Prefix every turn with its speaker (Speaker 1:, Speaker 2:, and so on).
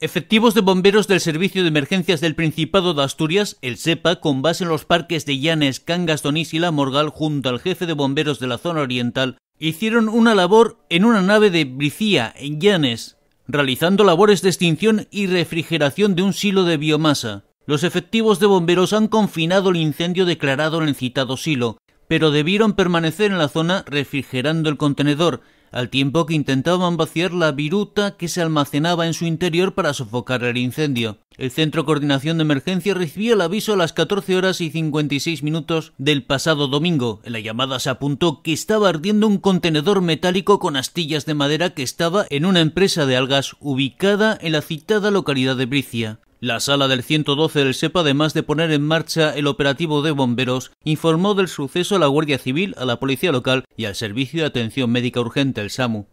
Speaker 1: Efectivos de bomberos del Servicio de Emergencias del Principado de Asturias, el SEPA, con base en los parques de Llanes, Cangas, Donís y La Morgal, junto al jefe de bomberos de la zona oriental, hicieron una labor en una nave de Bricía, en Llanes, realizando labores de extinción y refrigeración de un silo de biomasa. Los efectivos de bomberos han confinado el incendio declarado en el citado silo, pero debieron permanecer en la zona refrigerando el contenedor, al tiempo que intentaban vaciar la viruta que se almacenaba en su interior para sofocar el incendio. El Centro de Coordinación de Emergencia recibió el aviso a las 14 horas y 56 minutos del pasado domingo. En la llamada se apuntó que estaba ardiendo un contenedor metálico con astillas de madera que estaba en una empresa de algas ubicada en la citada localidad de Bricia. La sala del 112 del SEPA, además de poner en marcha el operativo de bomberos, informó del suceso a la Guardia Civil, a la Policía Local y al Servicio de Atención Médica Urgente, el SAMU.